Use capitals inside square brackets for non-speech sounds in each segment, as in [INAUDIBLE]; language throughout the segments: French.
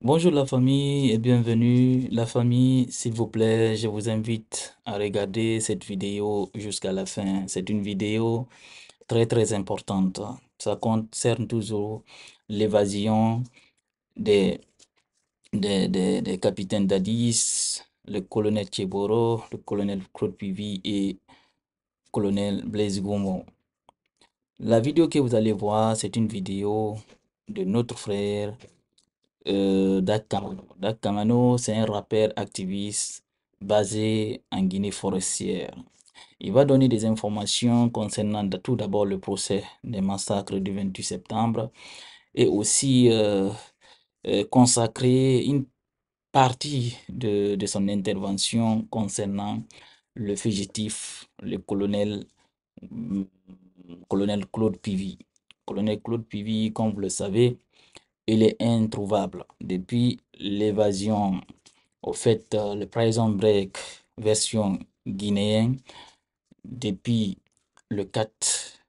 Bonjour la famille et bienvenue. La famille, s'il vous plaît, je vous invite à regarder cette vidéo jusqu'à la fin. C'est une vidéo très très importante. Ça concerne toujours l'évasion des, des, des, capitaines d'Addis, le colonel Cheboro, le colonel Claude Pivi et le colonel Blaise Goumou. La vidéo que vous allez voir, c'est une vidéo de notre frère euh, Dak Kamano. Dak Kamano, c'est un rappeur activiste basé en Guinée forestière. Il va donner des informations concernant tout d'abord le procès des massacres du 28 septembre et aussi euh, euh, consacrer une partie de, de son intervention concernant le fugitif, le colonel, mm, colonel Claude Pivy. Colonel Claude Pivy, comme vous le savez, il est introuvable depuis l'évasion, au fait, euh, le prison break version guinéenne, depuis le 4,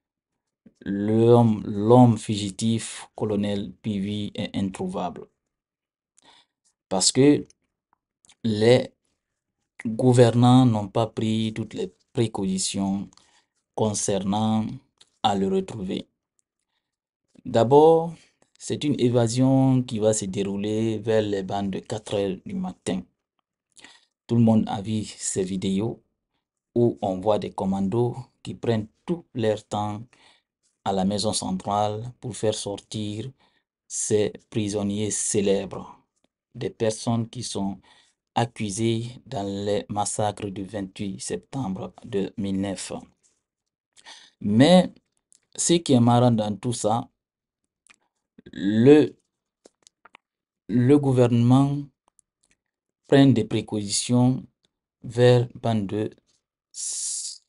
l'homme, l'homme fugitif, colonel Pivi, est introuvable. Parce que les gouvernants n'ont pas pris toutes les précautions concernant à le retrouver. D'abord, c'est une évasion qui va se dérouler vers les bandes de 4 heures du matin. Tout le monde a vu ces vidéos où on voit des commandos qui prennent tout leur temps à la maison centrale pour faire sortir ces prisonniers célèbres, des personnes qui sont accusées dans les massacres du 28 septembre 2009. Mais ce qui est marrant dans tout ça, le, gouvernement prend des précautions vers bande de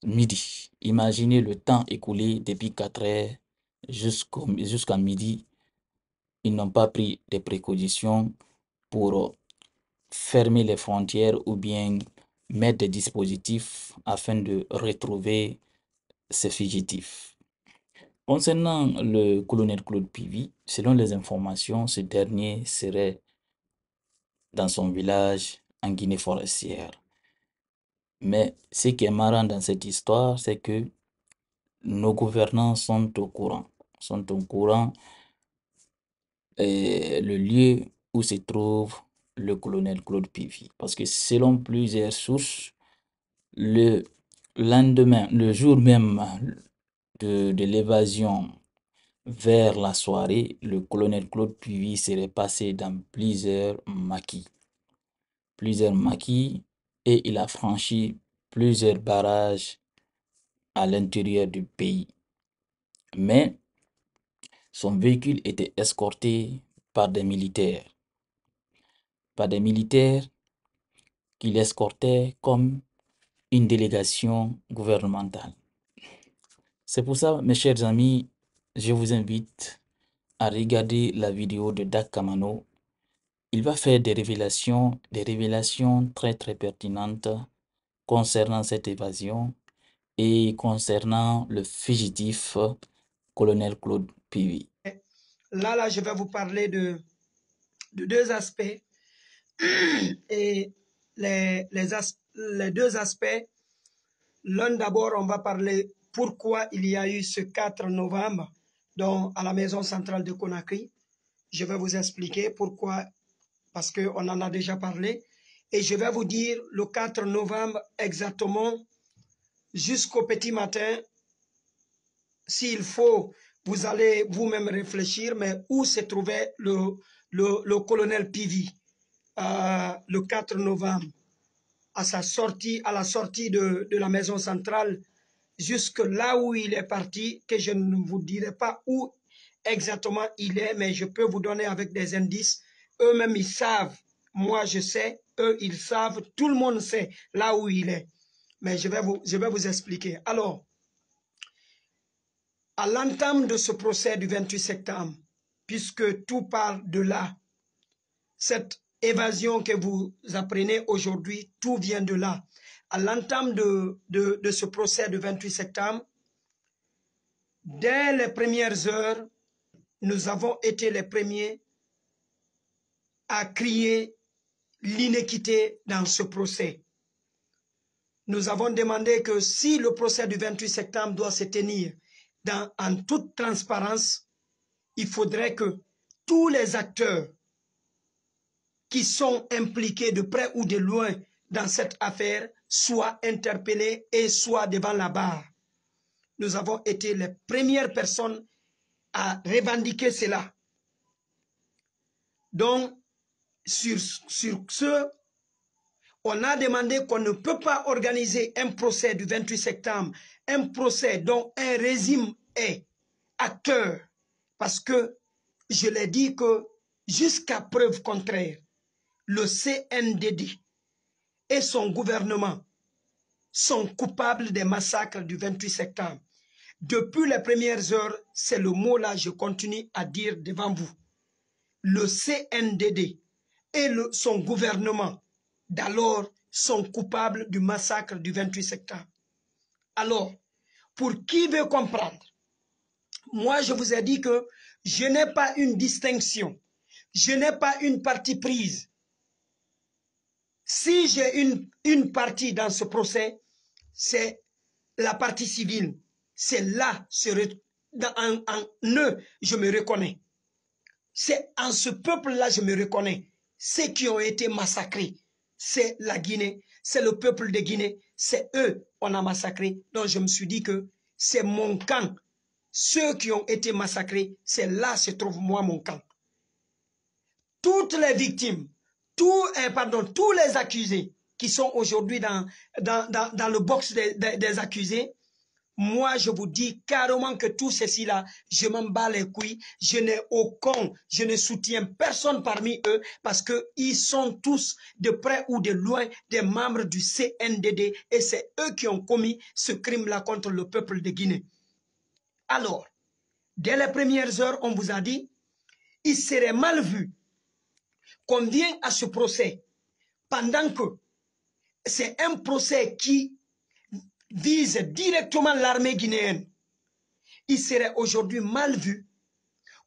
midi. Imaginez le temps écoulé depuis 4 heures jusqu'à midi. Ils n'ont pas pris des précautions pour fermer les frontières ou bien mettre des dispositifs afin de retrouver ces fugitifs. Concernant le colonel Claude Pivi, selon les informations, ce dernier serait dans son village en Guinée forestière. Mais ce qui est marrant dans cette histoire, c'est que nos gouvernants sont au courant, sont au courant le lieu où se trouve le colonel Claude Pivi. Parce que selon plusieurs sources, le lendemain, le jour même de, l'évasion vers la soirée, le colonel Claude Pivi serait passé dans plusieurs maquis. Plusieurs maquis et il a franchi plusieurs barrages à l'intérieur du pays. Mais son véhicule était escorté par des militaires. Par des militaires qui l'escortaient comme une délégation gouvernementale. C'est pour ça, mes chers amis, je vous invite à regarder la vidéo de Dak Kamano. Il va faire des révélations, des révélations très très pertinentes concernant cette évasion et concernant le fugitif colonel Claude Pivi. Là, là, je vais vous parler de, de deux aspects. [CLEARS THROAT] Et les, les, deux aspects, l'un d'abord, on va parler pourquoi il y a eu ce 4 novembre donc, à la maison centrale de Conakry. Je vais vous expliquer pourquoi, parce qu'on en a déjà parlé. Et je vais vous dire le 4 novembre exactement jusqu'au petit matin, s'il faut, vous allez vous-même réfléchir, mais où se trouvait le, le, le colonel Pivi euh, le 4 novembre, à sa sortie, à la sortie de, de la maison centrale, jusque là où il est parti, que je ne vous dirai pas où exactement il est, mais je peux vous donner avec des indices. Eux-mêmes, ils savent. Moi, je sais. Eux, ils savent. Tout le monde sait là où il est. Mais je vais vous, expliquer. Alors, à l'entame de ce procès du 28 septembre, puisque tout part de là, cette évasion que vous apprenez aujourd'hui, tout vient de là. À l'entame de, de, ce procès du 28 septembre, dès les premières heures, nous avons été les premiers a crié l'inéquité dans ce procès. Nous avons demandé que si le procès du 28 septembre doit se tenir dans, en toute transparence, il faudrait que tous les acteurs qui sont impliqués de près ou de loin dans cette affaire soient interpellés et soient devant la barre. Nous avons été les premières personnes à revendiquer cela. Donc, sur, sur ce, on a demandé qu'on ne peut pas organiser un procès du 28 septembre, un procès dont un régime est acteur, parce que je l'ai dit que jusqu'à preuve contraire, le CNDD et son gouvernement sont coupables des massacres du 28 septembre. Depuis les premières heures, c'est le mot là je continue à dire devant vous. Le CNDD et son gouvernement d'alors sont coupables du massacre du 28 septembre. Alors, pour qui veut comprendre, moi je vous ai dit que je n'ai pas une distinction, je n'ai pas une partie prise. Si j'ai une, partie dans ce procès, c'est la partie civile. C'est là, en, en eux, je me reconnais. C'est en ce peuple-là, je me reconnais. Ceux qui ont été massacrés, c'est la Guinée, c'est le peuple de Guinée, c'est eux on a massacré. Donc je me suis dit que c'est mon camp. Ceux qui ont été massacrés, c'est là se trouve moi mon camp. Toutes les victimes, tous, eh, pardon, tous les accusés qui sont aujourd'hui dans, dans, le box des accusés, moi, je vous dis carrément que tout ceci-là, je m'en bats les couilles. Je n'ai aucun, je ne soutiens personne parmi eux parce qu'ils sont tous de près ou de loin des membres du CNDD et c'est eux qui ont commis ce crime-là contre le peuple de Guinée. Alors, dès les premières heures, on vous a dit, il serait mal vu qu'on vienne à ce procès pendant que c'est un procès qui vise directement l'armée guinéenne, il serait aujourd'hui mal vu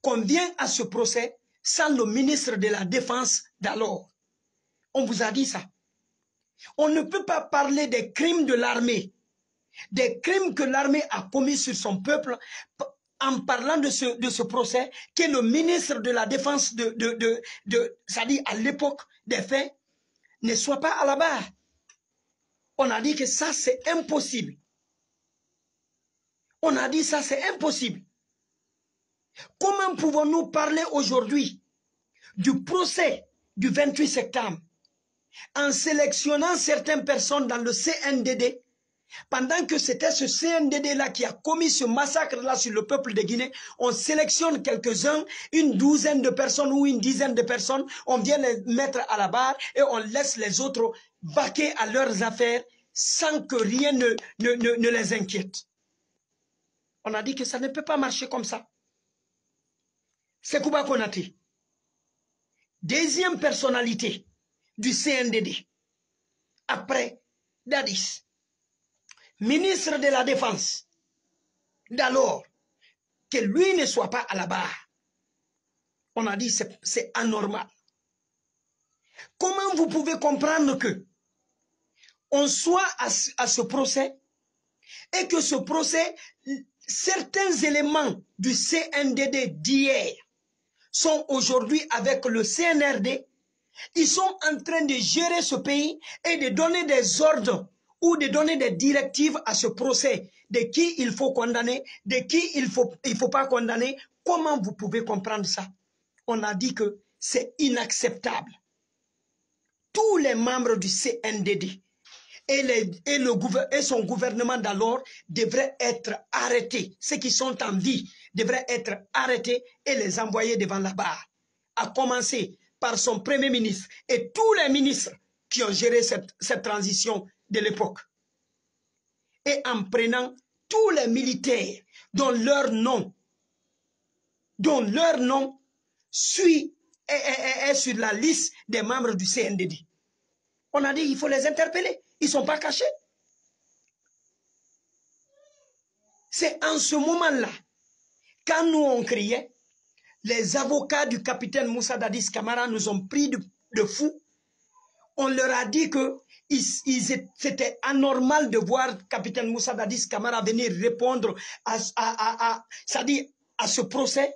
qu'on vienne à ce procès sans le ministre de la Défense d'alors. On vous a dit ça. On ne peut pas parler des crimes de l'armée, des crimes que l'armée a commis sur son peuple en parlant de ce, procès que le ministre de la Défense de, de, de, de c'est-à-dire à l'époque des faits, ne soit pas à la barre on a dit que ça c'est impossible. On a dit ça c'est impossible. Comment pouvons-nous parler aujourd'hui du procès du 28 septembre en sélectionnant certaines personnes dans le CNDD pendant que c'était ce CNDD-là qui a commis ce massacre-là sur le peuple de Guinée, on sélectionne quelques-uns, une douzaine de personnes ou une dizaine de personnes, on vient les mettre à la barre et on laisse les autres vaquer à leurs affaires sans que rien ne les inquiète. On a dit que ça ne peut pas marcher comme ça. C'est Kouba Konate. Deuxième personnalité du CNDD. Après Dadis ministre de la Défense, d'alors, que lui ne soit pas à la barre. On a dit c'est anormal. Comment vous pouvez comprendre que on soit à, à ce procès et que ce procès, certains éléments du CNDD d'hier sont aujourd'hui avec le CNRD, ils sont en train de gérer ce pays et de donner des ordres ou de donner des directives à ce procès, de qui il faut condamner, de qui il ne faut, il faut pas condamner. Comment vous pouvez comprendre ça? On a dit que c'est inacceptable. Tous les membres du CNDD et, et, le, et son gouvernement d'alors devraient être arrêtés. Ceux qui sont en vie devraient être arrêtés et les envoyer devant la barre. À commencer par son premier ministre et tous les ministres qui ont géré cette, cette transition de l'époque. Et en prenant tous les militaires dont leur nom, dont leur nom suit est, sur la liste des membres du CNDD. On a dit il faut les interpeller. Ils ne sont pas cachés. C'est en ce moment-là, quand nous on criait, les avocats du capitaine Moussa Dadis Kamara nous ont pris de, de fou. On leur a dit que c'était anormal de voir capitaine Moussa Dadis Kamara venir répondre à, à, à, à ce procès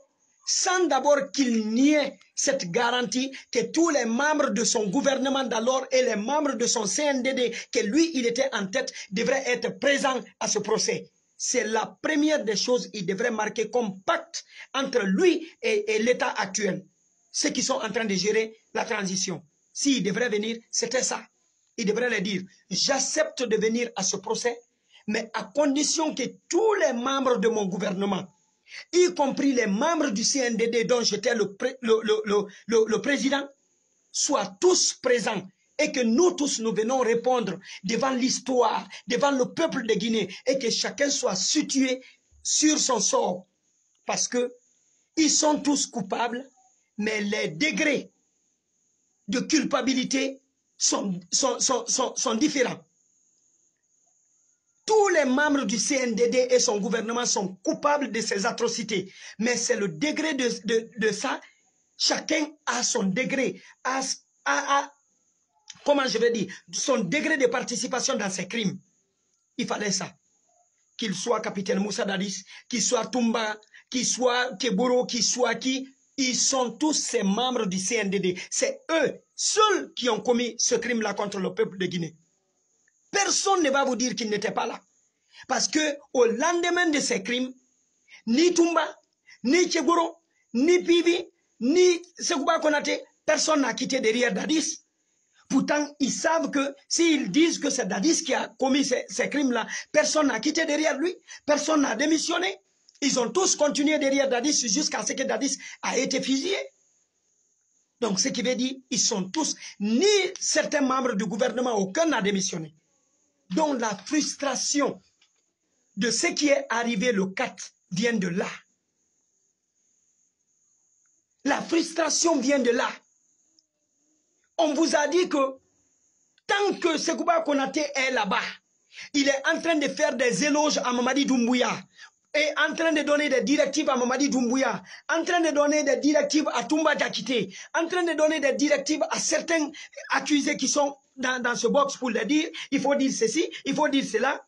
sans d'abord qu'il n'y ait cette garantie que tous les membres de son gouvernement d'alors et les membres de son CNDD, que lui, il était en tête, devraient être présents à ce procès. C'est la première des choses, il devrait marquer comme pacte entre lui et l'État actuel, ceux qui sont en train de gérer la transition. S'il devrait venir, c'était ça. Il devrait leur dire, j'accepte de venir à ce procès, mais à condition que tous les membres de mon gouvernement, y compris les membres du CNDD dont j'étais le, le, le, le, président, soient tous présents et que nous tous nous venons répondre devant l'histoire, devant le peuple de Guinée et que chacun soit situé sur son sort. Parce que ils sont tous coupables, mais les degrés de culpabilité sont, différents. Tous les membres du CNDD et son gouvernement sont coupables de ces atrocités. Mais c'est le degré de, de, de, ça. Chacun a son degré, a, a, a, comment je vais dire, son degré de participation dans ces crimes. Il fallait ça. Qu'il soit capitaine Moussa Dadis, qu'il soit Tumba, qu'il soit Keburo, qu'il soit qui, ils sont tous ces membres du CNDD. C'est eux seuls qui ont commis ce crime-là contre le peuple de Guinée. Personne ne va vous dire qu'il n'était pas là. Parce que au lendemain de ces crimes, ni Tumba, ni Tchegoro, ni Pivi, ni Sekouba Konate, personne n'a quitté derrière Dadis. Pourtant, ils savent que s'ils disent que c'est Dadis qui a commis ces, ces crimes-là, personne n'a quitté derrière lui, personne n'a démissionné. Ils ont tous continué derrière Dadis jusqu'à ce que Dadis a été fusillé. Donc, ce qui veut dire, ils sont tous, ni certains membres du gouvernement, aucun n'a démissionné dont la frustration de ce qui est arrivé le 4 vient de là. La frustration vient de là. On vous a dit que tant que Sekouba Konate est là-bas, il est en train de faire des éloges à Mamadi Doumbouya, et en train de donner des directives à Mamadi Doumbouya, en train de donner des directives à Toumba Diakité, en train de donner des directives à certains accusés qui sont dans, dans ce box pour le dire, il faut dire ceci, il faut dire cela.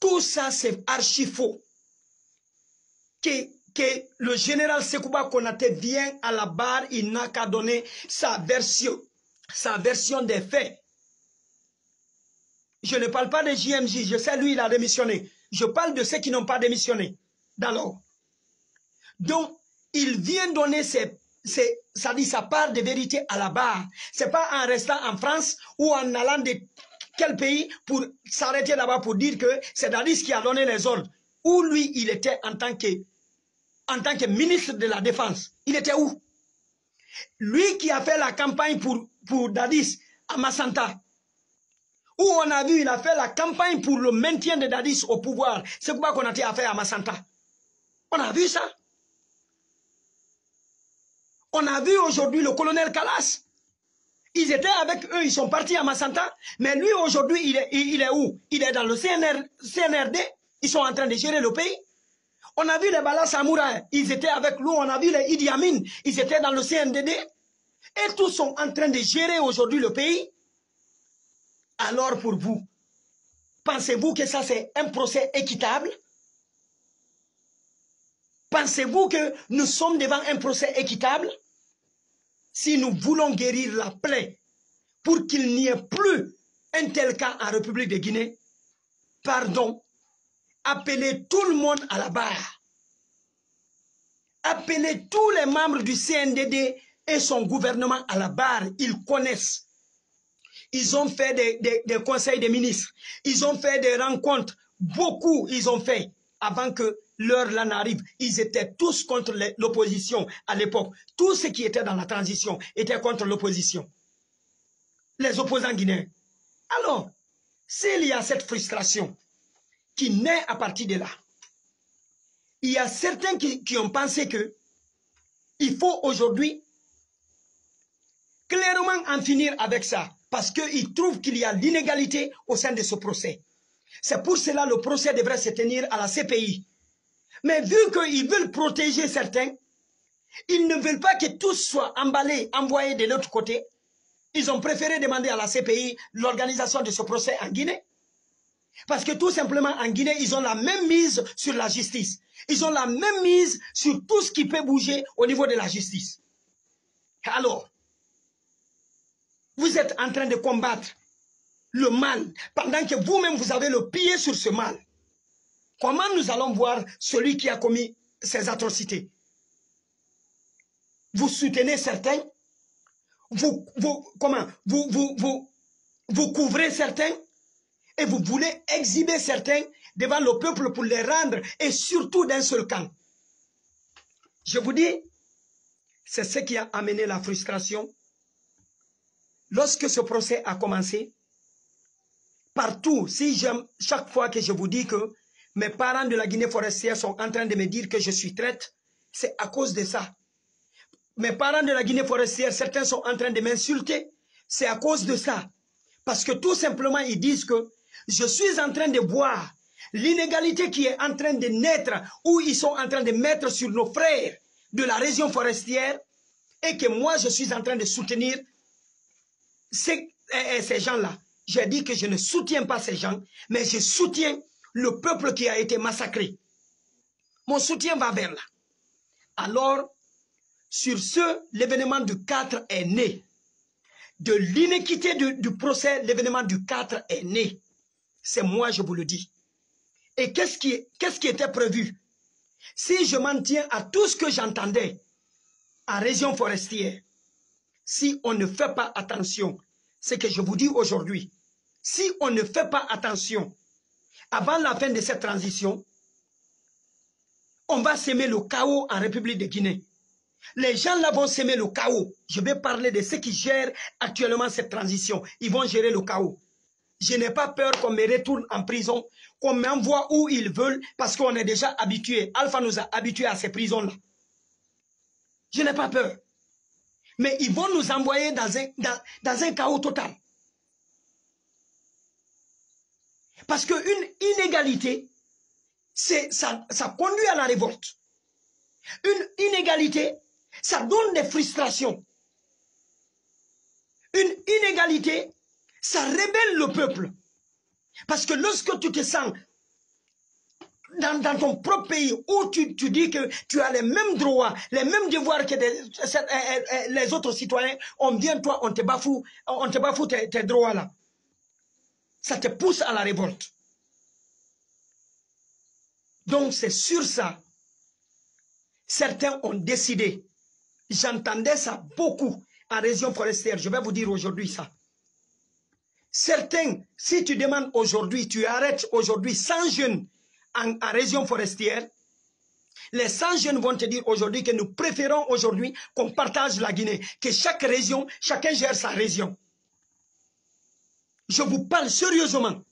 Tout ça, c'est archi faux. Que, que le général Sekouba Konate vient à la barre, il n'a qu'à donner sa version, sa version des faits. Je ne parle pas de JMJ, je sais lui, il a démissionné. Je parle de ceux qui n'ont pas démissionné. D'alors. Donc, il vient donner sa part de vérité à la barre. C'est pas en restant en France ou en allant de quel pays pour s'arrêter là-bas pour dire que c'est Dadis qui a donné les ordres. Où lui, il était en tant que, en tant que ministre de la Défense. Il était où? Lui qui a fait la campagne pour, pour Dadis à Massanta. Où on a vu, il a fait la campagne pour le maintien de Dadis au pouvoir. C'est quoi qu'on a fait à Massanta. On a vu ça. On a vu aujourd'hui le colonel Kalas. Ils étaient avec eux, ils sont partis à Massanta. Mais lui, aujourd'hui, il est, il est où? Il est dans le CNR, CNRD. Ils sont en train de gérer le pays. On a vu les Bala Samouraï, ils étaient avec nous. On a vu les Idi Amin, ils étaient dans le CNDD. Et tous sont en train de gérer aujourd'hui le pays. Alors pour vous, pensez-vous que ça c'est un procès équitable? Pensez-vous que nous sommes devant un procès équitable? Si nous voulons guérir la plaie pour qu'il n'y ait plus un tel cas en République de Guinée, pardon, appelez tout le monde à la barre. Appelez tous les membres du CNDD et son gouvernement à la barre. Ils connaissent. Ils ont fait des, conseils des ministres. Ils ont fait des rencontres. Beaucoup, ils ont fait avant que l'heure là n'arrive. Ils étaient tous contre l'opposition à l'époque. Tous ceux qui étaient dans la transition étaient contre l'opposition. Les opposants guinéens. Alors, s'il y a cette frustration qui naît à partir de là, il y a certains qui, qui ont pensé que il faut aujourd'hui clairement en finir avec ça, parce qu'ils trouvent qu'il y a l'inégalité au sein de ce procès. C'est pour cela que le procès devrait se tenir à la CPI. Mais vu qu'ils veulent protéger certains, ils ne veulent pas que tous soient emballés, envoyés de l'autre côté. Ils ont préféré demander à la CPI l'organisation de ce procès en Guinée. Parce que tout simplement, en Guinée, ils ont la même mise sur la justice. Ils ont la même mise sur tout ce qui peut bouger au niveau de la justice. Alors, vous êtes en train de combattre le mal pendant que vous-même, vous avez le pied sur ce mal. Comment nous allons voir celui qui a commis ces atrocités? Vous soutenez certains? Vous, vous, comment? Vous, vous, vous, vous couvrez certains? Et vous voulez exhiber certains devant le peuple pour les rendre et surtout d'un seul camp. Je vous dis, c'est ce qui a amené la frustration. Lorsque ce procès a commencé, partout, si j'aime, chaque fois que je vous dis que mes parents de la Guinée forestière sont en train de me dire que je suis traite, c'est à cause de ça. Mes parents de la Guinée forestière, certains sont en train de m'insulter, c'est à cause de ça. Parce que tout simplement, ils disent que je suis en train de voir l'inégalité qui est en train de naître, où ils sont en train de mettre sur nos frères de la région forestière, et que moi, je suis en train de soutenir ces, eh, eh, ces gens-là. J'ai dit que je ne soutiens pas ces gens, mais je soutiens le peuple qui a été massacré. Mon soutien va vers là. Alors, sur ce, l'événement du 4 est né. De l'inéquité du procès, l'événement du 4 est né. C'est moi, je vous le dis. Et qu'est-ce qui, qu'est-ce qui était prévu? Si je m'en tiens à tout ce que j'entendais à région forestière, si on ne fait pas attention, ce que je vous dis aujourd'hui, si on ne fait pas attention, avant la fin de cette transition, on va s'aimer le chaos en République de Guinée. Les gens là vont s'aimer le chaos. Je vais parler de ceux qui gèrent actuellement cette transition. Ils vont gérer le chaos. Je n'ai pas peur qu'on me retourne en prison, qu'on m'envoie où ils veulent, parce qu'on est déjà habitué. Alpha nous a habitués à ces prisons-là. Je n'ai pas peur. Mais ils vont nous envoyer dans un, chaos total. Parce qu'une inégalité, ça, ça conduit à la révolte. Une inégalité, ça donne des frustrations. Une inégalité, ça révèle le peuple. Parce que lorsque tu te sens dans, ton propre pays où tu, dis que tu as les mêmes droits, les mêmes devoirs que des, eh, eh, les autres citoyens, on vient toi, on te bafoue, on te bafoue tes, tes droits là. Ça te pousse à la révolte. Donc c'est sur ça. Certains ont décidé. J'entendais ça beaucoup en région forestière. Je vais vous dire aujourd'hui ça. Certains, si tu demandes aujourd'hui, tu arrêtes aujourd'hui 100 jeunes en, région forestière, les 100 jeunes vont te dire aujourd'hui que nous préférons aujourd'hui qu'on partage la Guinée, que chaque région, chacun gère sa région. Je vous parle sérieusement.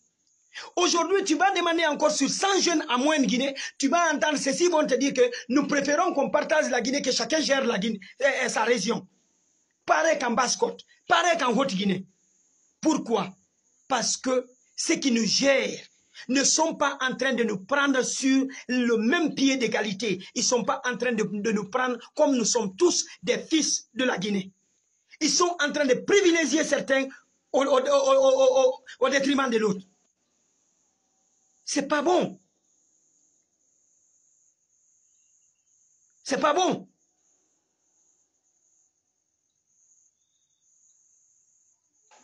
Aujourd'hui, tu vas demander encore sur 100 jeunes à de Guinée, tu vas entendre ceux-ci vont te dire que nous préférons qu'on partage la Guinée, que chacun gère la Guinée, et, et sa région. Pareil qu'en Basse-Côte, pareil qu'en Haute-Guinée. Pourquoi? Parce que ceux qui nous gèrent ne sont pas en train de nous prendre sur le même pied d'égalité. Ils ne sont pas en train de, nous prendre comme nous sommes tous des fils de la Guinée. Ils sont en train de privilégier certains au détriment de l'autre. C'est pas bon. C'est pas bon.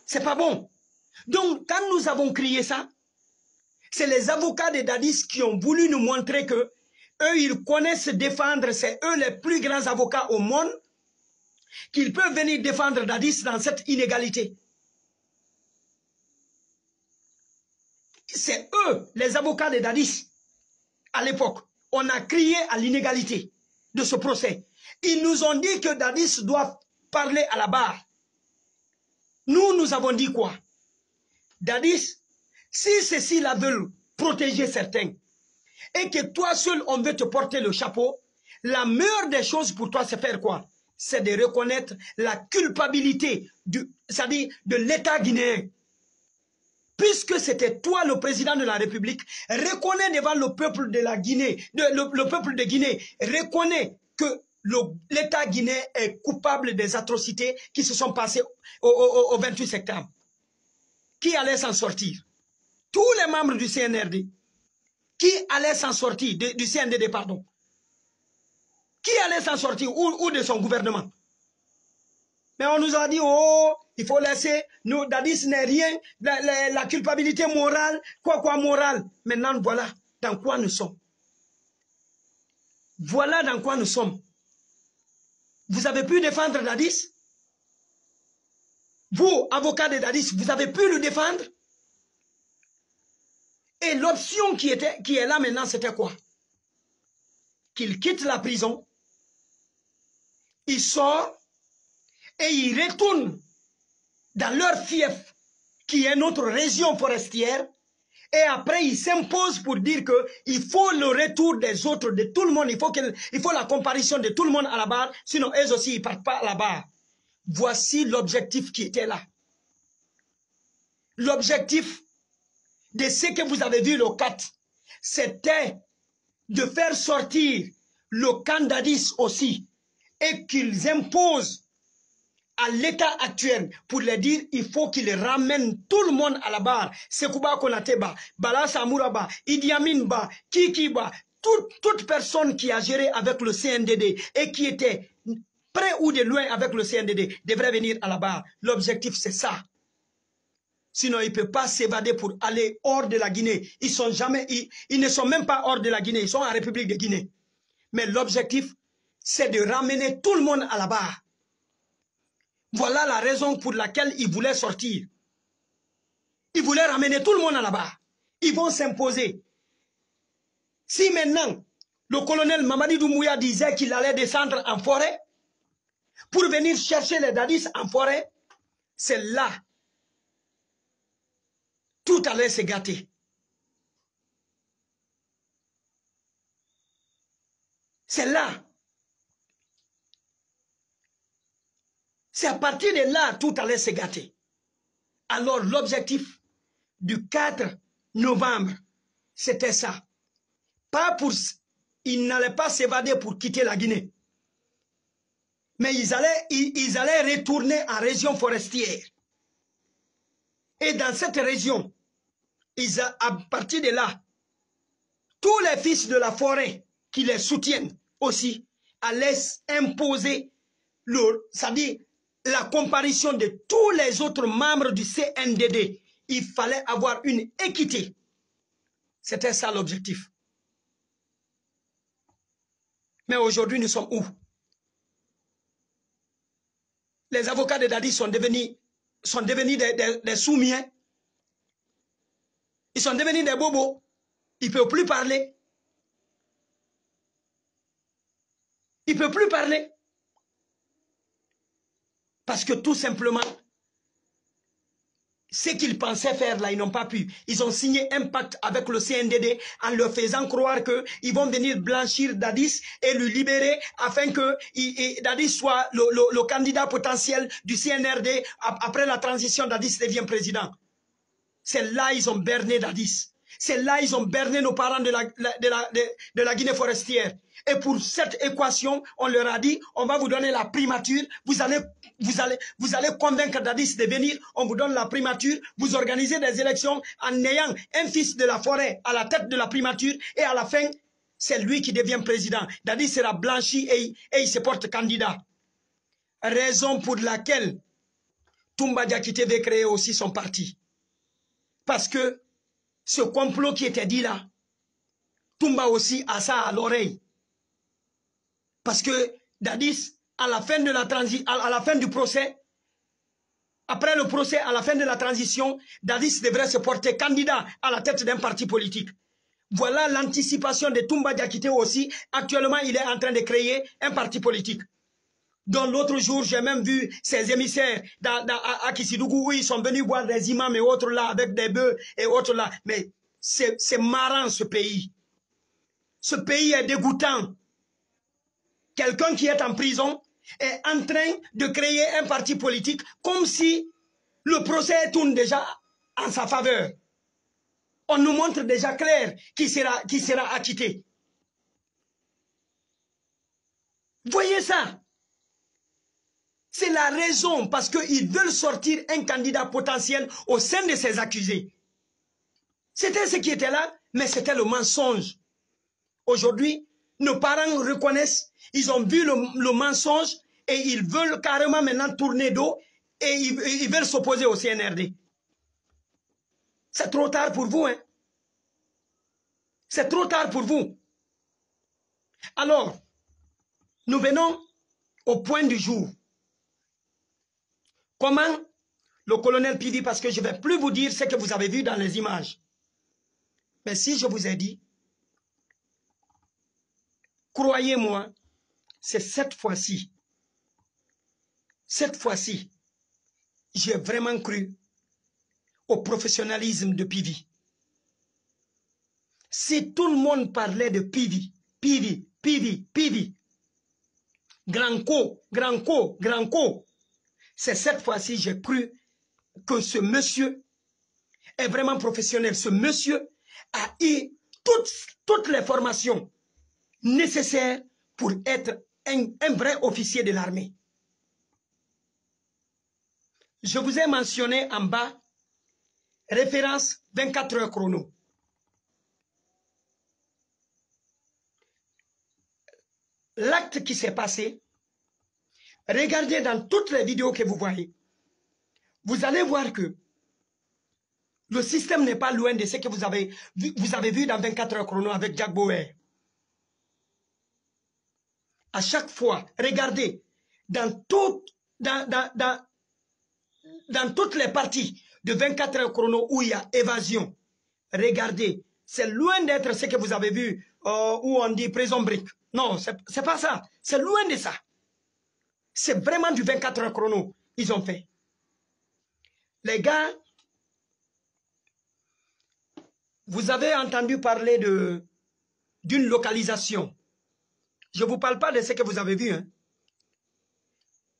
C'est pas bon. Donc, quand nous avons crié ça, c'est les avocats de Dadis qui ont voulu nous montrer que eux, ils connaissent défendre, c'est eux les plus grands avocats au monde, qu'ils peuvent venir défendre Dadis dans cette inégalité. C'est eux, les avocats de Dadis, à l'époque. On a crié à l'inégalité de ce procès. Ils nous ont dit que Dadis doit parler à la barre. Nous, nous avons dit quoi? Dadis, si ceux-ci-là veulent protéger certains, et que toi seul, on veut te porter le chapeau, la meilleure des choses pour toi, c'est faire quoi? C'est de reconnaître la culpabilité, c'est-à-dire de l'État guinéen. puisque c'était toi le président de la République, reconnais devant le peuple de la Guinée, le, peuple de Guinée, reconnais que l'État guinéen est coupable des atrocités qui se sont passées au, 28 septembre. Qui allait s'en sortir? Tous les membres du CNRD. Qui allait s'en sortir du CNDD, pardon Qui allait s'en sortir ou de son gouvernement mais on nous a dit, oh, il faut laisser, nous, Dadis n'est rien, la, culpabilité morale, quoi, quoi, morale. Maintenant, voilà dans quoi nous sommes. Voilà dans quoi nous sommes. Vous avez pu défendre Dadis? Vous, avocat de Dadis, vous avez pu le défendre? Et l'option qui, était, qui est là maintenant, c'était quoi? Qu'il quitte la prison, il sort, et ils retournent dans leur fief, qui est notre région forestière, et après ils s'imposent pour dire qu'il faut le retour des autres, de tout le monde, il faut, il faut la comparaison de tout le monde à la barre, sinon eux aussi ils ne partent pas à la barre. Voici l'objectif qui était là. L'objectif de ce que vous avez vu le 4, c'était de faire sortir le candidat aussi et qu'ils imposent à l'état actuel pour leur dire il faut qu'ils ramènent tout le monde à la barre. Sekouba Konateba, Bala Samouraba, Idi Amin Ba, Kikiba, toute, toute personne qui a géré avec le CNDD et qui était près ou de loin avec le CNDD devrait venir à la barre. L'objectif c'est ça. Sinon, il ne peut pas s'évader pour aller hors de la Guinée. Ils, sont jamais, ils, ils ne sont même pas hors de la Guinée, ils sont en République de Guinée. Mais l'objectif, c'est de ramener tout le monde à la barre. Voilà la raison pour laquelle ils voulaient sortir. Ils voulaient ramener tout le monde là-bas. Ils vont s'imposer. Si maintenant, le colonel Mamadi Doumbouya disait qu'il allait descendre en forêt pour venir chercher les dadis en forêt, c'est là. Tout allait se gâter. C'est là. C'est à partir de là, tout allait se gâter. Alors l'objectif du 4 novembre, c'était ça. Pas pour... Ils n'allaient pas s'évader pour quitter la Guinée. Mais ils allaient, ils, allaient retourner en région forestière. Et dans cette région, ils à partir de là, tous les fils de la forêt qui les soutiennent aussi allaient imposer c'est-à-dire la comparaison de tous les autres membres du CNDD. Il fallait avoir une équité. C'était ça l'objectif. Mais aujourd'hui, nous sommes où? Les avocats de Dadi sont devenus, sont devenus des, des. Ils sont devenus des bobos. Ils ne peuvent plus parler. Ils ne peuvent plus parler. Parce que tout simplement, ce qu'ils pensaient faire là, ils n'ont pas pu. Ils ont signé un pacte avec le CNDD en leur faisant croire qu'ils vont venir blanchir Dadis et le libérer afin que Dadis soit le, candidat potentiel du CNRD après la transition, Dadis devient président. C'est là ils ont berné Dadis. C'est là ils ont berné nos parents de la, Guinée forestière. Et pour cette équation, on leur a dit, on va vous donner la primature, vous allez, convaincre Dadis de venir, on vous donne la primature, vous organisez des élections en ayant un fils de la forêt à la tête de la primature, et à la fin, c'est lui qui devient président. Dadis sera blanchi et, et il se porte candidat. Raison pour laquelle Toumba Diakité veut créer aussi son parti. Parce que ce complot qui était dit là, Toumba aussi a ça à l'oreille. Parce que Dadis, à la fin de la à la fin du procès, après le procès, à la fin de la transition, Dadis devrait se porter candidat à la tête d'un parti politique. Voilà l'anticipation de Toumba Diakité aussi. Actuellement, il est en train de créer un parti politique. Dans l'autre jour, j'ai même vu ses émissaires à, Kissidougou où ils sont venus voir des imams et autres là, avec des bœufs et autres là. Mais c'est marrant ce pays. Ce pays est dégoûtant quelqu'un qui est en prison est en train de créer un parti politique comme si le procès tourne déjà en sa faveur. On nous montre déjà clair qui sera, qui sera acquitté. Voyez ça C'est la raison parce qu'ils veulent sortir un candidat potentiel au sein de ces accusés. C'était ce qui était là, mais c'était le mensonge. Aujourd'hui, nos parents reconnaissent, ils ont vu le, mensonge et ils veulent carrément maintenant tourner dos et ils, ils veulent s'opposer au CNRD. C'est trop tard pour vous. Hein? C'est trop tard pour vous. Alors, nous venons au point du jour. Comment le colonel Pivi, parce que je ne vais plus vous dire ce que vous avez vu dans les images. Mais si je vous ai dit, croyez-moi, c'est cette fois-ci, cette fois-ci, j'ai vraiment cru au professionnalisme de Pivi. Si tout le monde parlait de Pivi, Pivi, Pivi, Pivi, grand co, grand co, grand co, c'est cette fois-ci j'ai cru que ce monsieur est vraiment professionnel. Ce monsieur a eu toutes, les formations nécessaires pour être un, un vrai officier de l'armée. Je vous ai mentionné en bas référence 24 heures chrono. L'acte qui s'est passé, regardez dans toutes les vidéos que vous voyez, vous allez voir que le système n'est pas loin de ce que vous avez vu, vous avez vu dans 24 heures chrono avec Jack Bauer. À chaque fois, regardez, dans, tout, dans, toutes les parties de 24 heures chrono où il y a évasion, regardez, c'est loin d'être ce que vous avez vu euh, où on dit prison brique. Non, c'est pas ça. C'est loin de ça. C'est vraiment du 24 heures chrono ils ont fait. Les gars, vous avez entendu parler de d'une localisation. Je ne vous parle pas de ce que vous avez vu. Hein.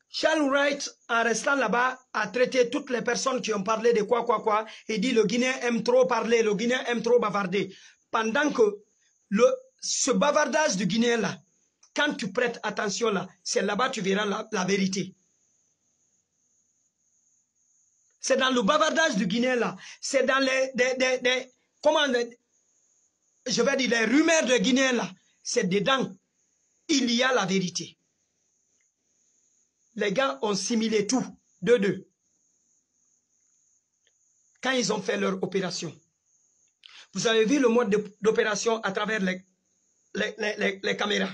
Charles Wright, en restant là-bas, a traité toutes les personnes qui ont parlé de quoi, quoi, quoi, et dit le Guinéen aime trop parler, le Guinéen aime trop bavarder. Pendant que ce bavardage du Guinéen là, quand tu prêtes attention là, c'est là-bas tu verras la, vérité. C'est dans le bavardage du Guinéen là, c'est dans les, comment, je vais dire les rumeurs de Guinéen là, c'est dedans, il y a la vérité. Les gars ont simulé tout, de deux. Quand ils ont fait leur opération. Vous avez vu le mode d'opération à travers les, les, les, caméras?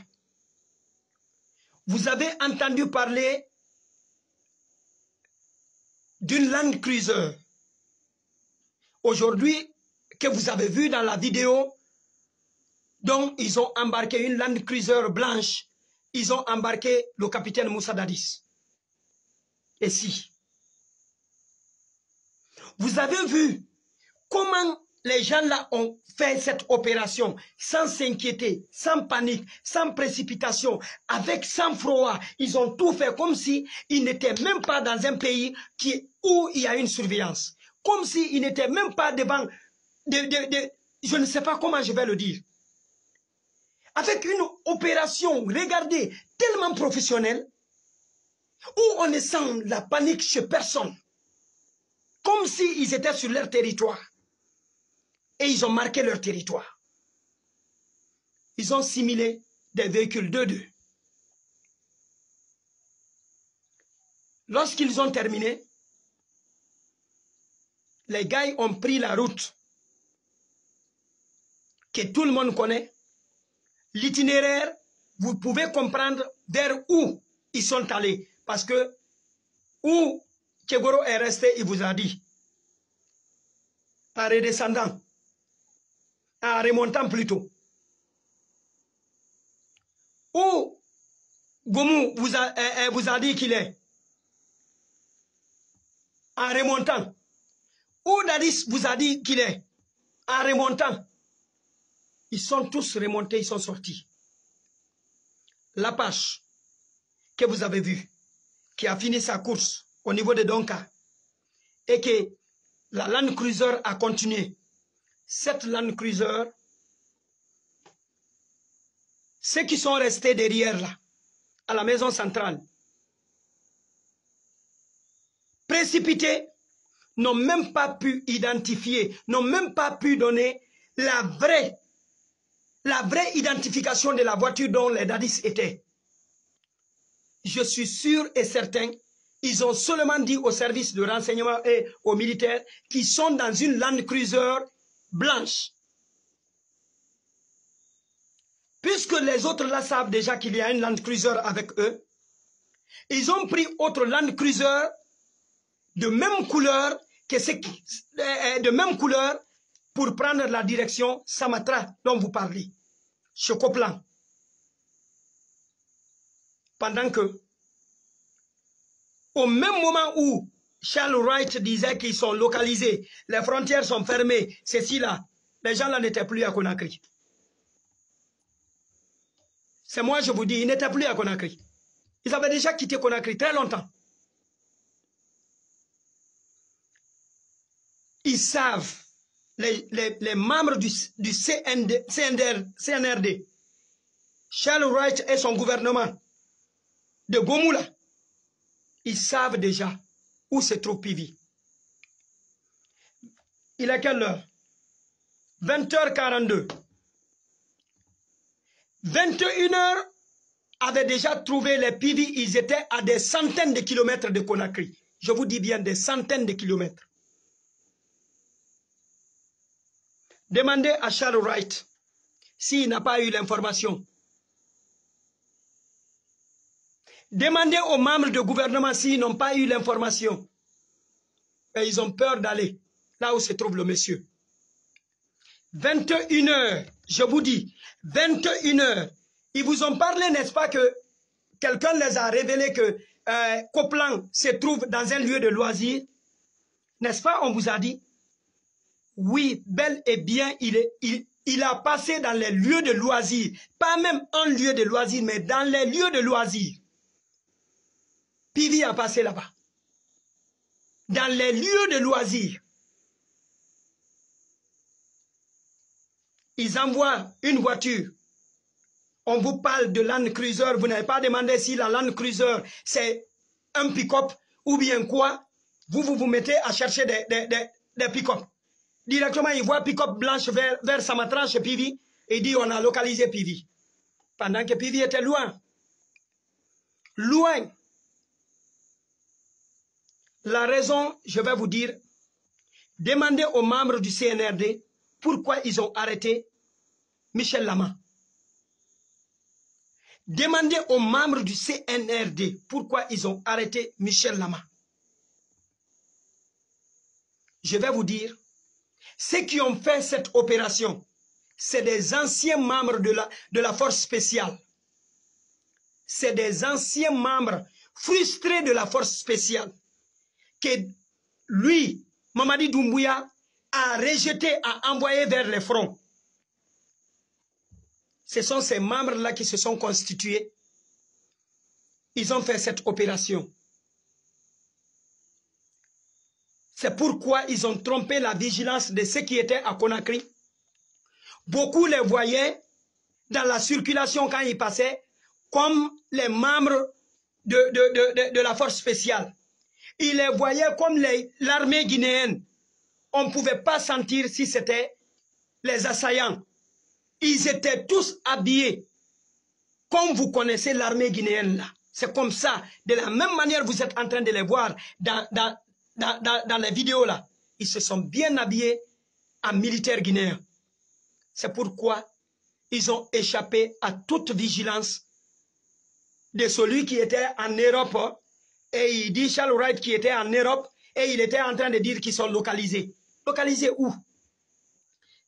Vous avez entendu parler d'une Land Cruiser. Aujourd'hui, que vous avez vu dans la vidéo, dont ils ont embarqué une Land Cruiser blanche, ils ont embarqué le capitaine Moussa Dadis. Et si Vous avez vu comment les gens là ont fait cette opération sans s'inquiéter, sans panique, sans précipitation, avec sang-froid. Ils ont tout fait comme si ils n'étaient même pas dans un pays où il y a une surveillance. Comme s'ils n'étaient même pas devant, de, de, de, je ne sais pas comment je vais le dire. Avec une opération, regardez, tellement professionnelle, où on ne sent la panique chez personne. Comme s'ils étaient sur leur territoire. Et ils ont marqué leur territoire. Ils ont simulé des véhicules 2-2. Lorsqu'ils ont terminé, les gars ont pris la route que tout le monde connaît. L'itinéraire, vous pouvez comprendre vers où ils sont allés. Parce que où Kegoro est resté, il vous a dit, en redescendant, en remontant plutôt. Où Gomu vous a, eh, vous a dit qu'il est? En remontant. Où Dadis vous a dit qu'il est? En remontant. Ils sont tous remontés, ils sont sortis. La que vous avez vue, qui a fini sa course au niveau de Donka, et que la Land Cruiser a continué. Cette Land Cruiser, ceux qui sont restés derrière là, à la maison centrale, précipités, n'ont même pas pu identifier, n'ont même pas pu donner la vraie, la vraie identification de la voiture dont les dadis étaient. Je suis sûr et certain, ils ont seulement dit au service de renseignement et aux militaires qu'ils sont dans une Land Cruiser blanche. Puisque les autres là savent déjà qu'il y a une Land Cruiser avec eux, ils ont pris autre Land Cruiser de même couleur que qui, de même couleur pour prendre la direction Samatra dont vous parlez, Chocoplan. Pendant que, au même moment où Charles Wright disait qu'ils sont localisés, les frontières sont fermées, ceci là, les gens là n'étaient plus à Conakry. C'est moi, je vous dis, ils n'étaient plus à Conakry. Ils avaient déjà quitté Conakry très longtemps. Ils savent, les, membres du, CND, CNRD, Charles Wright et son gouvernement de Gomoula, ils savent déjà où se trouve Pivi? Il est quelle heure? 20h42. 21h avaient déjà trouvé les Pivi, ils étaient à des centaines de kilomètres de Conakry. Je vous dis bien des centaines de kilomètres. Demandez à Charles Wright s'il n'a pas eu l'information. Demandez aux membres du gouvernement s'ils n'ont pas eu l'information. Ils ont peur d'aller là où se trouve le monsieur. 21 heures, je vous dis, 21 heures. Ils vous ont parlé, n'est-ce pas, que quelqu'un les a révélé que euh, Coplan se trouve dans un lieu de loisir? N'est-ce pas, on vous a dit? Oui, bel et bien, il, est, il, il a passé dans les lieux de loisir. Pas même un lieu de loisir, mais dans les lieux de loisir. Pivi a passé là-bas. Dans les lieux de loisirs. Ils envoient une voiture. On vous parle de Land Cruiser. Vous n'avez pas demandé si la Land Cruiser, c'est un pick-up ou bien quoi. Vous, vous mettez à chercher des, pick-up. Directement, ils voient pick-up blanche vers, vers Samatra chez Pivi et dit on a localisé Pivi. Pendant que Pivi était loin. Loin. La raison, je vais vous dire, demandez aux membres du CNRD pourquoi ils ont arrêté Michel Lama. Demandez aux membres du CNRD pourquoi ils ont arrêté Michel Lama. Je vais vous dire, ceux qui ont fait cette opération, c'est des anciens membres de la, force spéciale. C'est des anciens membres frustrés de la force spéciale que lui, Mamadi Doumbouya, a rejeté, a envoyé vers les fronts. Ce sont ces membres-là qui se sont constitués. Ils ont fait cette opération. C'est pourquoi ils ont trompé la vigilance de ceux qui étaient à Conakry. Beaucoup les voyaient dans la circulation quand ils passaient comme les membres de, de, la force spéciale. Ils les voyaient comme l'armée guinéenne. On ne pouvait pas sentir si c'était les assaillants. Ils étaient tous habillés comme vous connaissez l'armée guinéenne là. C'est comme ça. De la même manière, vous êtes en train de les voir dans, dans, dans, dans, les vidéos là. Ils se sont bien habillés en militaires guinéens. C'est pourquoi ils ont échappé à toute vigilance de celui qui était en Europe et il dit Charles Wright qui était en Europe et il était en train de dire qu'ils sont localisés. Localisés où?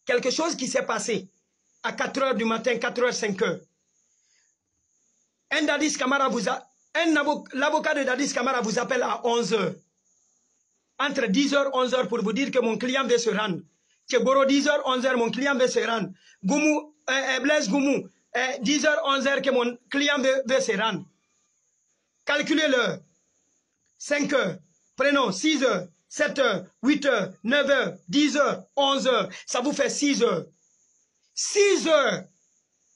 Quelque chose qui s'est passé à 4 heures du matin, 4 heures, 5 heures. Un Dadis Kamara vous a, l'avocat de Dadis Kamara vous appelle à 11 heures. Entre 10 heures, 11 heures pour vous dire que mon client veut se rendre. Tchegoro 10 heures, 11 heures, mon client veut se rendre. Goumou, euh, Blaise Goumou, euh, 10 heures, 11 heures que mon client veut, se rendre. Calculez l'heure. 5 heures, prenons 6 heures, 7h, 8h, 9h, 10h, 11h, ça vous fait 6 heures. 6 heures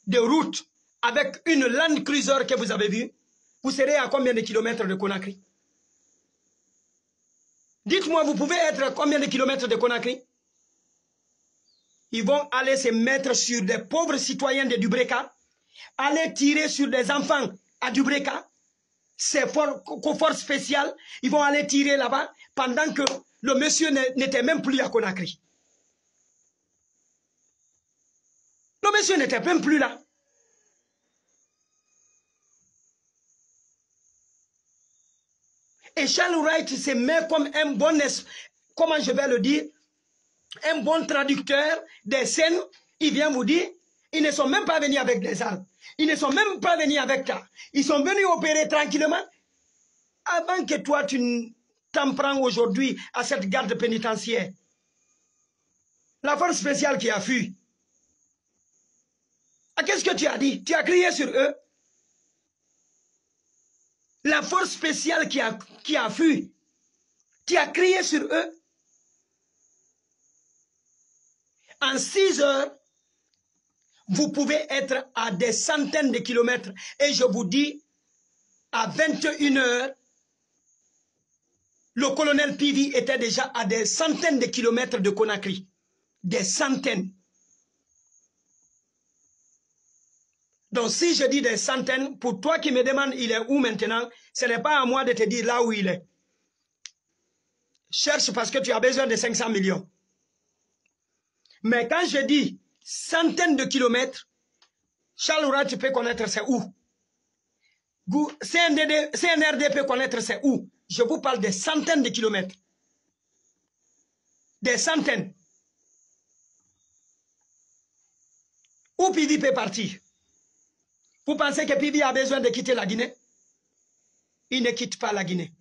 de route avec une Land Cruiser que vous avez vue, vous serez à combien de kilomètres de Conakry? Dites-moi, vous pouvez être à combien de kilomètres de Conakry? Ils vont aller se mettre sur des pauvres citoyens de Dubreka, aller tirer sur des enfants à Dubreka, ces forces spéciales, ils vont aller tirer là-bas pendant que le monsieur n'était même plus à Conakry. Le monsieur n'était même plus là. Et Charles Wright se met comme un bon, comment je vais le dire, un bon traducteur des scènes. Il vient vous dire, ils ne sont même pas venus avec des armes. Ils ne sont même pas venus avec ça. Ils sont venus opérer tranquillement avant que toi tu t'en prends aujourd'hui à cette garde pénitentiaire. La force spéciale qui a fui. Ah, qu'est-ce que tu as dit? Tu as crié sur eux la force spéciale qui a, qui a fui, qui a crié sur eux. En six heures, vous pouvez être à des centaines de kilomètres. Et je vous dis, à 21 heures, le colonel Pivi était déjà à des centaines de kilomètres de Conakry. Des centaines. Donc si je dis des centaines, pour toi qui me demandes il est où maintenant, ce n'est pas à moi de te dire là où il est. Cherche parce que tu as besoin de 500 millions. Mais quand je dis centaines de kilomètres, Charles tu peux connaître c'est où? CNRD, peut connaître c'est où? Je vous parle de centaines de kilomètres. Des centaines. Où Pivi peut partir? Vous pensez que Pibi a besoin de quitter la Guinée? Il ne quitte pas la Guinée.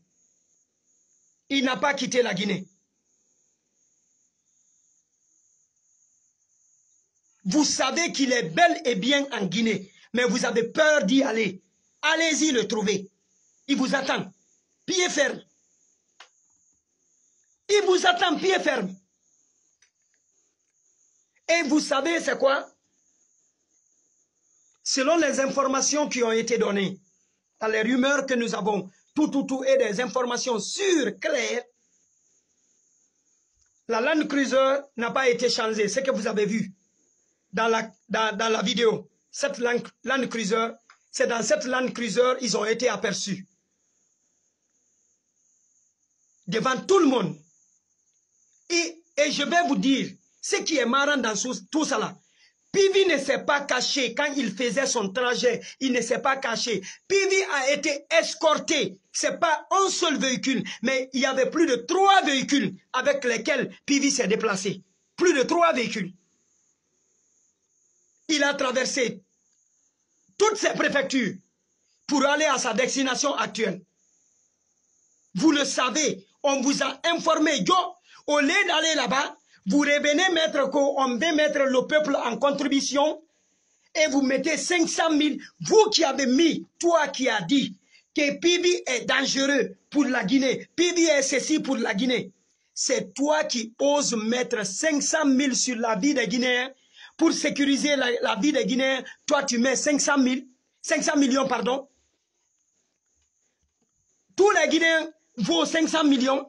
Il n'a pas quitté la Guinée. Vous savez qu'il est bel et bien en Guinée, mais vous avez peur d'y aller. Allez-y le trouver. Il vous attend. Pied ferme. Il vous attend pied ferme. Et vous savez c'est quoi? Selon les informations qui ont été données, dans les rumeurs que nous avons, tout, tout, tout, et des informations sûres, claires, la Land Cruiser n'a pas été changée. Ce que vous avez vu dans la, dans, vidéo, cette Land, Cruiser, c'est dans cette Land Cruiser ils ont été aperçus. Devant tout le monde. Et, je vais vous dire, ce qui est marrant dans tout ça là, Pivi ne s'est pas caché quand il faisait son trajet. Il ne s'est pas caché. Pivi a été escorté. C'est pas un seul véhicule, mais il y avait plus de trois véhicules avec lesquels Pivi s'est déplacé. Plus de trois véhicules. Il a traversé toutes ces préfectures pour aller à sa destination actuelle. Vous le savez, on vous a informé. Yo, au lieu d'aller là-bas, vous revenez mettre qu'on veut mettre le peuple en contribution et vous mettez 500 000. Vous qui avez mis, toi qui as dit que Pibi est dangereux pour la Guinée, Pibi est ceci pour la Guinée. C'est toi qui oses mettre 500 000 sur la vie des Guinéens pour sécuriser la, vie des Guinéens. Toi, tu mets 500 000, 500 millions, pardon. Tous les Guinéens vaut 500 millions.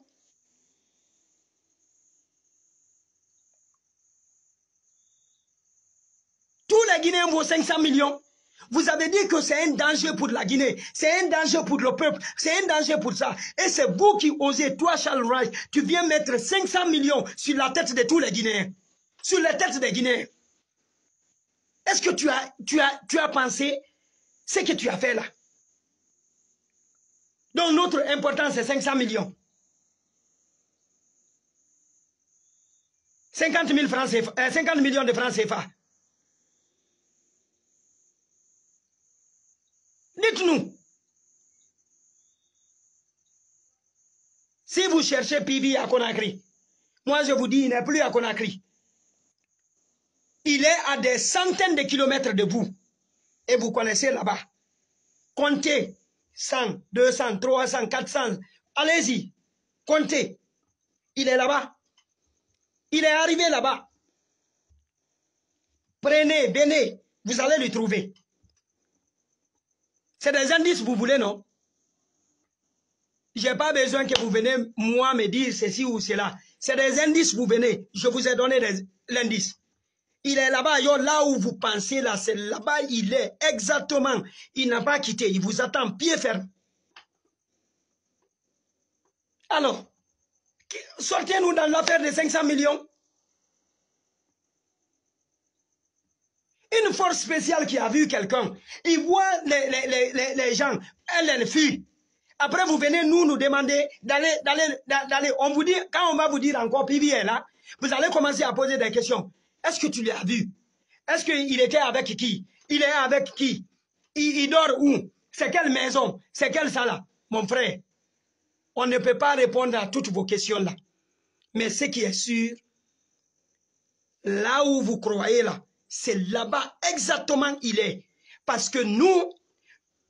Tous les Guinéens vaut 500 millions. Vous avez dit que c'est un danger pour la Guinée, c'est un danger pour le peuple, c'est un danger pour ça. Et c'est vous qui osez, toi Charles Wright, tu viens mettre 500 millions sur la tête de tous les Guinéens, sur la tête des Guinéens. Est-ce que tu as, tu, as, tu as pensé ce que tu as fait là? Donc notre importance c'est 500 millions. 50, 000 francs 50 millions de francs CFA. Dites-nous. Si vous cherchez Pivi à Conakry, moi je vous dis, il n'est plus à Conakry. Il est à des centaines de kilomètres de vous. Et vous connaissez là-bas. Comptez 100, 200, 300, 400. Allez-y. Comptez. Il est là-bas. Il est arrivé là-bas. Prenez, venez, vous allez le trouver. C'est des indices, vous voulez, non? Je n'ai pas besoin que vous venez, moi, me dire ceci ou cela. C'est des indices, vous venez. Je vous ai donné l'indice. Il est là-bas, là où vous pensez, là, c'est là-bas, il est, exactement. Il n'a pas quitté, il vous attend pied ferme. Alors, sortez-nous dans l'affaire de 500 millions. Une force spéciale qui a vu quelqu'un, il voit les, les, les, les, gens, elle, elle fuit. Après, vous venez nous nous demander d'aller, d'aller, d'aller. On vous dit, quand on va vous dire encore, Pivi est là, vous allez commencer à poser des questions. Est-ce que tu l'as vu? Est-ce qu'il était avec qui? Il est avec qui? Il, dort où? C'est quelle maison? C'est quelle salle? Mon frère, on ne peut pas répondre à toutes vos questions là. Mais ce qui est sûr, là où vous croyez là, c'est là-bas exactement il est. Parce que nous,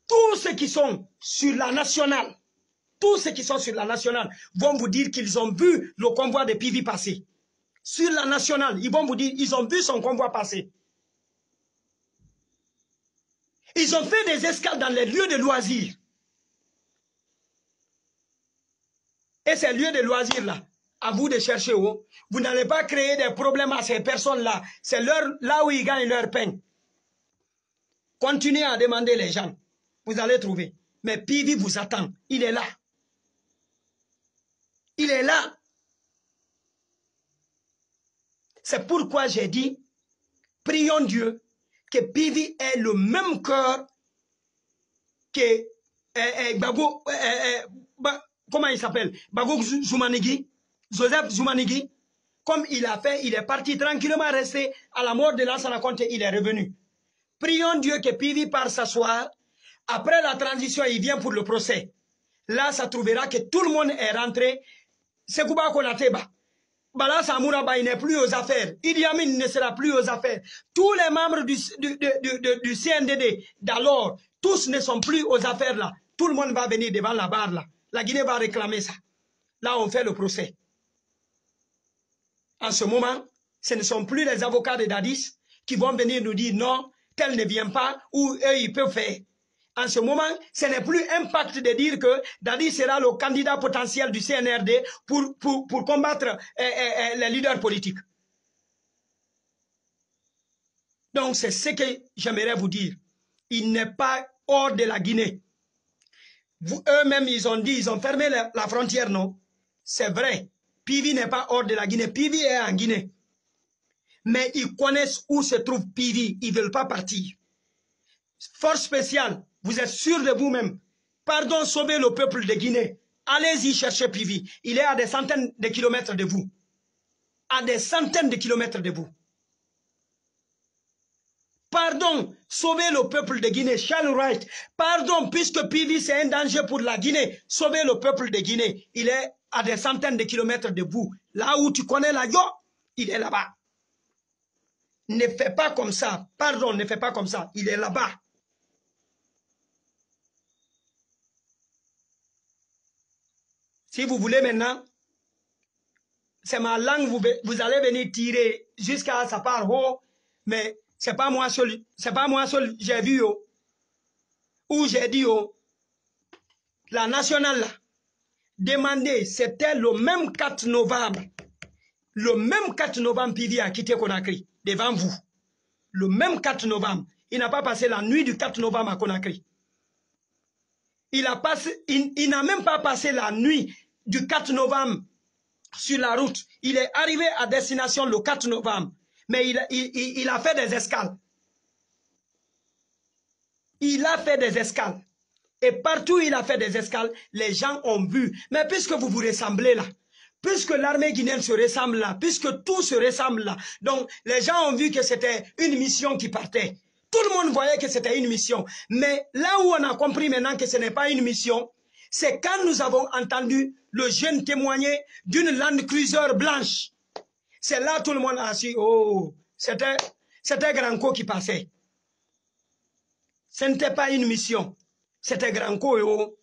tous ceux qui sont sur la nationale, tous ceux qui sont sur la nationale vont vous dire qu'ils ont vu le convoi de Pivi passer. Sur la nationale, ils vont vous dire ils ont vu son convoi passer. Ils ont fait des escales dans les lieux de loisirs. Et ces lieux de loisirs là, à vous de chercher où vous n'allez pas créer des problèmes à ces personnes-là. C'est là où ils gagnent leur peine. Continuez à demander les gens. Vous allez trouver. Mais Pivi vous attend. Il est là. Il est là. C'est pourquoi j'ai dit, prions Dieu que Pivi ait le même cœur que eh, eh, Bago, eh, comment il s'appelle? Bago Zoumanigi Joseph Zoumanigi, comme il a fait, il est parti tranquillement rester à la mort de Lansana Conte, il est revenu. Prions Dieu que Pivi part s'asseoir. Après la transition, il vient pour le procès. Là, ça trouvera que tout le monde est rentré. Sekouba Konateba. Bala Samouraba, il n'est plus aux affaires. Idi Amin ne sera plus aux affaires. Tous les membres du, du, du, du CNDD d'alors, tous ne sont plus aux affaires là. Tout le monde va venir devant la barre là. La Guinée va réclamer ça. Là, on fait le procès. En ce moment, ce ne sont plus les avocats de Dadis qui vont venir nous dire non, tel ne vient pas ou eux, ils peuvent faire. En ce moment, ce n'est plus impact de dire que Dadis sera le candidat potentiel du CNRD pour, pour, pour combattre eh, eh, eh, les leaders politiques. Donc, c'est ce que j'aimerais vous dire. Il n'est pas hors de la Guinée. Eux-mêmes, ils ont dit, ils ont fermé la, la frontière, non? C'est vrai. Pivi n'est pas hors de la Guinée. Pivi est en Guinée. Mais ils connaissent où se trouve Pivi. Ils ne veulent pas partir. Force spéciale, vous êtes sûr de vous-même. Pardon, sauvez le peuple de Guinée. Allez-y chercher Pivi. Il est à des centaines de kilomètres de vous. À des centaines de kilomètres de vous. Pardon, sauvez le peuple de Guinée. Charles Wright. Pardon, puisque Pivi c'est un danger pour la Guinée. Sauvez le peuple de Guinée. Il est à des centaines de kilomètres de vous. Là où tu connais la yo, il est là-bas. Ne fais pas comme ça. Pardon, ne fais pas comme ça. Il est là-bas. Si vous voulez maintenant, c'est ma langue, vous, allez venir tirer jusqu'à sa part haut, mais c'est pas moi c'est pas moi seul, j'ai vu, oh, ou j'ai dit, oh, la nationale là, demandé, c'était le même 4 novembre, le même 4 novembre, Pivi a quitté Conakry, devant vous. Le même 4 novembre. Il n'a pas passé la nuit du 4 novembre à Conakry. Il a passé, il, n'a même pas passé la nuit du 4 novembre sur la route. Il est arrivé à destination le 4 novembre, mais il, il, il a fait des escales. Il a fait des escales. Et partout où il a fait des escales, les gens ont vu. Mais puisque vous vous ressemblez là, puisque l'armée guinéenne se ressemble là, puisque tout se ressemble là, donc les gens ont vu que c'était une mission qui partait. Tout le monde voyait que c'était une mission. Mais là où on a compris maintenant que ce n'est pas une mission, c'est quand nous avons entendu le jeune témoigner d'une Land Cruiser blanche. C'est là tout le monde a su, oh, c'était Granco qui passait. Ce n'était pas une mission. C'était Granco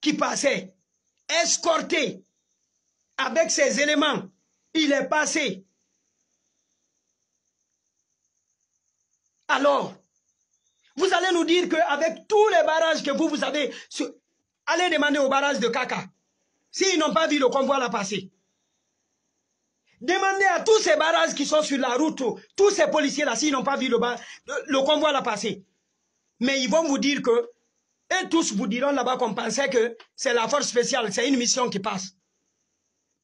qui passait, escorté avec ces éléments, il est passé. Alors, vous allez nous dire qu'avec tous les barrages que vous, vous avez, allez demander au barrage de Kaka, s'ils n'ont pas vu le convoi la passer. Demandez à tous ces barrages qui sont sur la route, tous ces policiers-là, s'ils n'ont pas vu le, le convoi la passer. Mais ils vont vous dire que, et tous vous diront là-bas qu'on pensait que c'est la force spéciale, c'est une mission qui passe.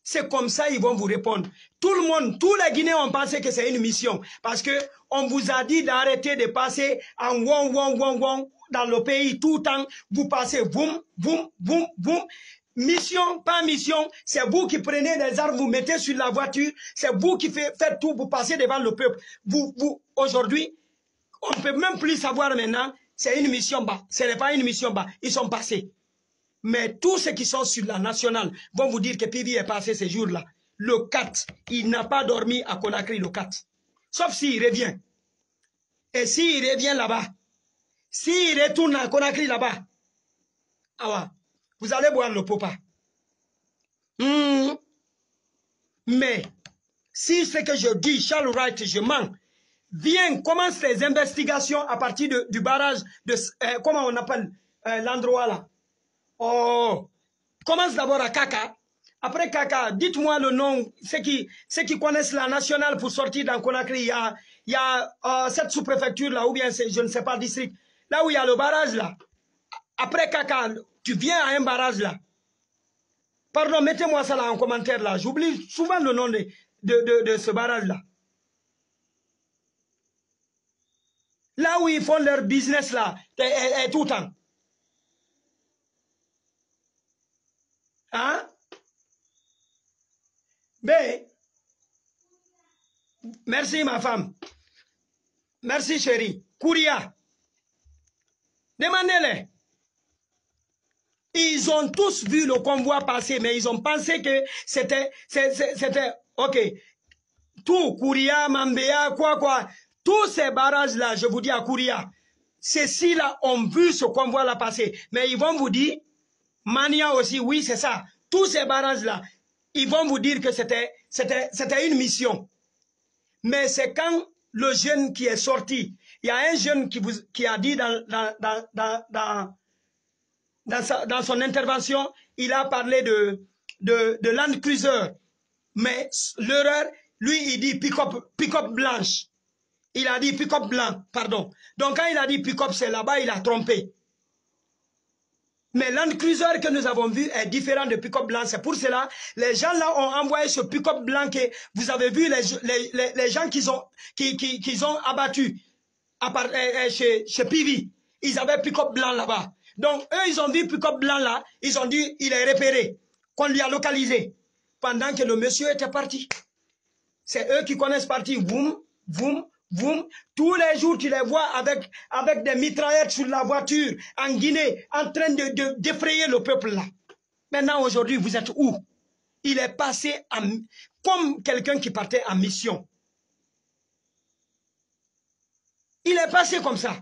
C'est comme ça ils vont vous répondre. Tout le monde, tous les Guinéens ont pensé que c'est une mission. Parce que on vous a dit d'arrêter de passer en wong, wong, wong, wong dans le pays tout le temps. Vous passez boum, boum, boum, boum. Mission, pas mission, c'est vous qui prenez des armes, vous mettez sur la voiture, c'est vous qui faites, tout, vous passez devant le peuple. Vous, vous, aujourd'hui, on ne peut même plus savoir maintenant, c'est une mission bas. Ce n'est pas une mission bas, ils sont passés. Mais tous ceux qui sont sur la nationale vont vous dire que Pivi est passé ces jours-là. Le 4, il n'a pas dormi à Conakry le 4. Sauf s'il revient. Et s'il revient là-bas, s'il retourne à Conakry là-bas, ah vous allez boire le popa. Hmm. Mais, si ce que je dis, Charles Wright, je mens, viens, commence les investigations à partir du barrage de, euh, comment on appelle euh, l'endroit là Oh, commence d'abord à Kaka. Après Kaka, dites-moi le nom, ceux qui, ceux qui connaissent la nationale pour sortir dans Conakry, il y a, euh, cette sous-préfecture là, ou bien je ne sais pas, district, là où il y a le barrage là. Après Kaka, tu viens à un barrage là. Pardon, mettez-moi ça là en commentaire là. J'oublie souvent le nom de, ce barrage là. Là où ils font leur business là, tout le temps. Hein? Ben, merci ma femme. Merci chérie. Kouria. Demandez-les. Ils ont tous vu le convoi passer, mais ils ont pensé que c'était, c'était, ok. Tout, Kouria, Mambéa, quoi, quoi. Tous ces barrages-là, je vous dis à Kouria, ceux-ci-là ont vu ce convoi-là passer. Mais ils vont vous dire, Mania aussi, oui, c'est ça. Tous ces barrages-là, ils vont vous dire que c'était une mission. Mais c'est quand le jeune qui est sorti, il y a un jeune qui, vous, qui a dit dans, son intervention, il a parlé de, de, de Land Cruiser. Mais l'erreur, lui, il dit pick-up pick -up blanche. Il a dit pick-up blanc, pardon. Donc quand il a dit pick-up, c'est là-bas, il a trompé. Mais Land que nous avons vu est différent de pick-up blanc. C'est pour cela, les gens là ont envoyé ce pick-up blanc que vous avez vu les, les, les, gens qu'ils ont, qui, qui, ont abattus euh, euh, chez, chez Pivi. Ils avaient pick-up blanc là-bas. Donc, eux, ils ont vu pick-up blanc là. Ils ont dit, il est repéré. Qu'on lui a localisé. Pendant que le monsieur était parti. C'est eux qui connaissent parti. Boum, boum, vous, tous les jours, tu les vois avec, avec des mitraillettes sur la voiture en Guinée, en train de d'effrayer le peuple là. Maintenant, aujourd'hui, vous êtes où? Il est passé comme quelqu'un qui partait en mission. Il est passé comme ça.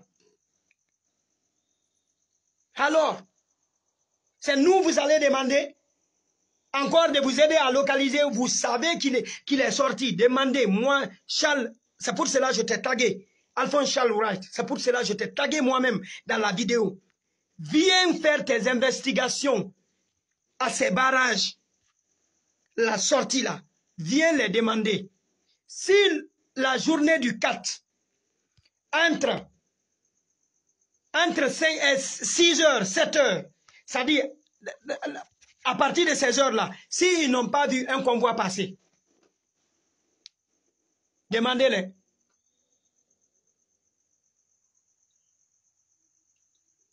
Alors, c'est nous, vous allez demander encore de vous aider à localiser. Vous savez qu'il est, est sorti. Demandez, moi, Charles c'est pour cela que je t'ai tagué. Alphonse Charles Wright, c'est pour cela que je t'ai tagué moi-même dans la vidéo. Viens faire tes investigations à ces barrages. La sortie là, viens les demander. Si la journée du 4, entre, entre 5 6 heures, 7 heures, c'est-à-dire à partir de ces heures-là, s'ils n'ont pas vu un convoi passer, Demandez-les.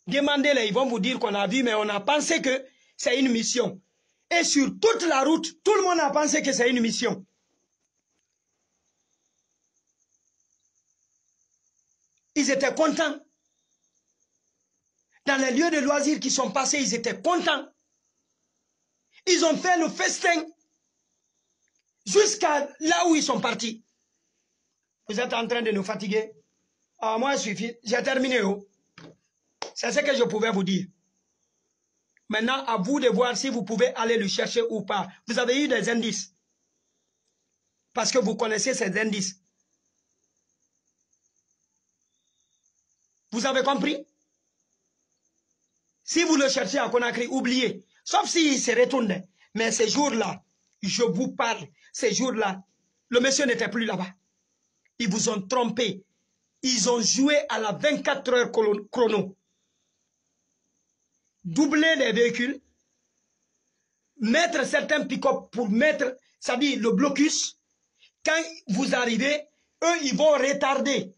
Demandez-les, ils vont vous dire qu'on a vu, mais on a pensé que c'est une mission. Et sur toute la route, tout le monde a pensé que c'est une mission. Ils étaient contents. Dans les lieux de loisirs qui sont passés, ils étaient contents. Ils ont fait le festin jusqu'à là où ils sont partis. Vous êtes en train de nous fatiguer. Ah, moi, suffit. J'ai terminé. Oh. C'est ce que je pouvais vous dire. Maintenant, à vous de voir si vous pouvez aller le chercher ou pas. Vous avez eu des indices. Parce que vous connaissez ces indices. Vous avez compris? Si vous le cherchez à Conakry, oubliez. Sauf s'il se retourne. Mais ces jours-là, je vous parle, ces jours-là, le monsieur n'était plus là-bas. Ils vous ont trompé. Ils ont joué à la 24 heures chrono. Doubler les véhicules, mettre certains pick-up pour mettre, ça dit le blocus. Quand vous arrivez, eux, ils vont retarder.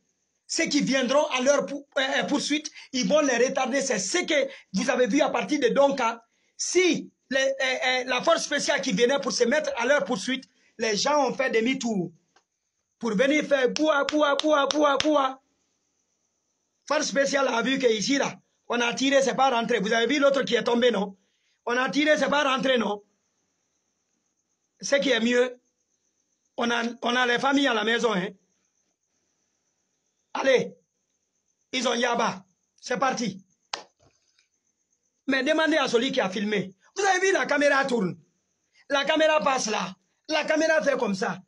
Ceux qui viendront à leur euh, euh, poursuite, ils vont les retarder. C'est ce que vous avez vu à partir de Donka. Si euh, la force spéciale qui venait pour se mettre à leur poursuite, les gens ont fait demi-tour pour venir faire quoi, quoi, quoi, quoi, quoi. Force spéciale a vu qu'ici, là, on a tiré, c'est pas rentré. Vous avez vu l'autre qui est tombé, non? On a tiré, c'est pas rentré, non? Ce qui est mieux, on a, on a les familles à la maison, hein. Allez, ils ont Yaba. C'est parti. Mais demandez à celui qui a filmé. Vous avez vu, la caméra tourne. La caméra passe là. La caméra fait comme ça.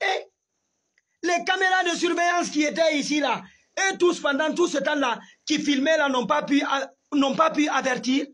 Et les caméras de surveillance qui étaient ici, là, et tous, pendant tout ce temps-là, qui filmaient là, n'ont pas pu, n'ont pas pu avertir.